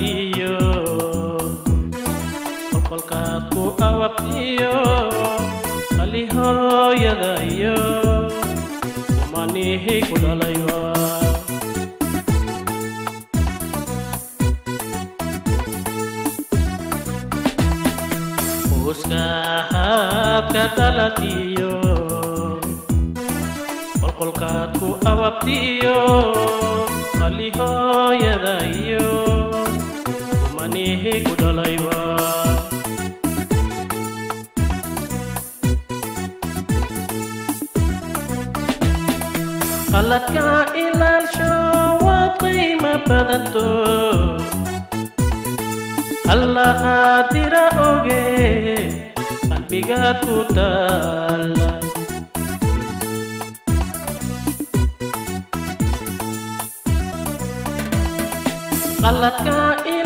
iyo. Qolqolkaad ku awad iyo. Qali hooyada iyo umanihi ku dhalaywa uskahaadka dhalad iyo qolqolkaad ku awad iyo. Qali hooyada iyo he kudalaiwa. خلتك إلى الشواطئ ما بدت الله خاطر أوجي قلبي تالا خلتك إلى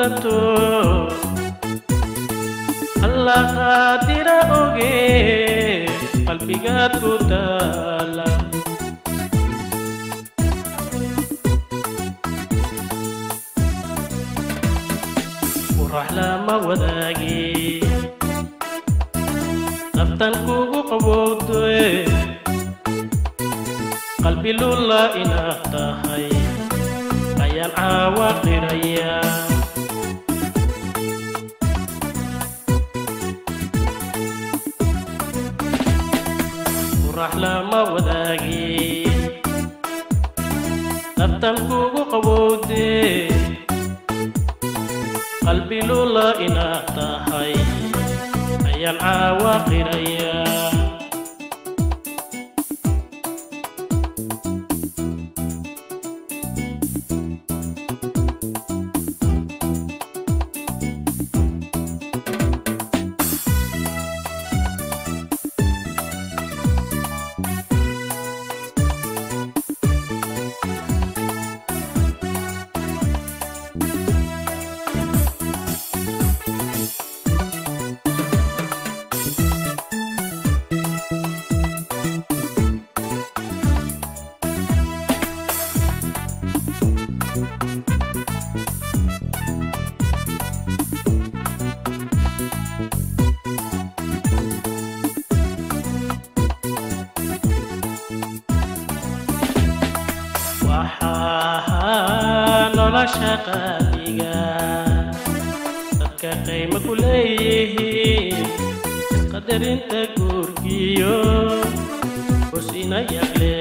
badanto allah qaadira oge qalbigaad ku taala qurax lama wadaagi naftan kugu qabowdoe qalbi lulla inaad tahay ayaan caawa qiraya lama wadaagi naftan kugu qabowdee qalbi lula inaad tahay ayaan caawa qiraya nolosha qaaliga dadka qaymo ku leeyihiin isqadarinta guurgiyo hos ina yaqleen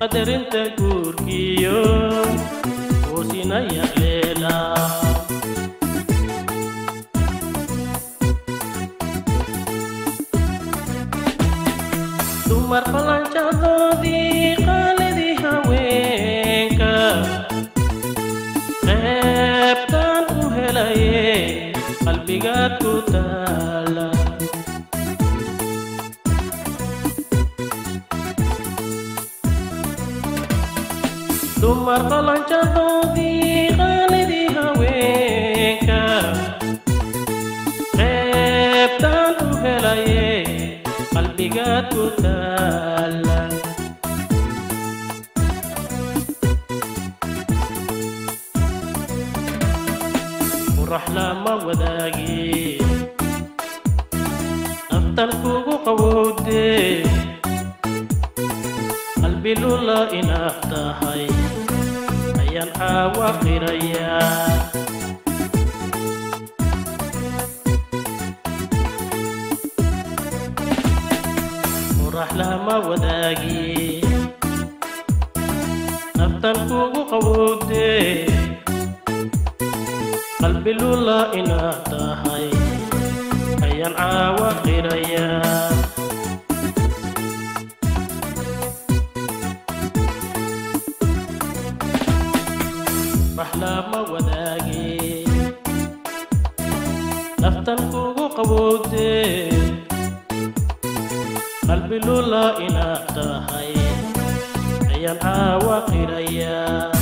qadarinta guurkiyo hoosina yaqleela dumar qalanjadoodii qaalidii haweenka qeybtaan u helaye qalbigaad ku taala dumar qalanjadoodii qaalidii haweenka qeybtaan u helaye qalbigaad ku taala qurax lama wadaagi naftan kugu qabowdee qalbi lula inaad tahay ayaan caawa qiraya qurax lama wadaagi. Naftan kugu qabowdee qalbi lula inaad tahay ayaan caawa qiraya wax lama naftan kugu qabowdee qalbi lula inaad tahay ayaan caawa qirayaa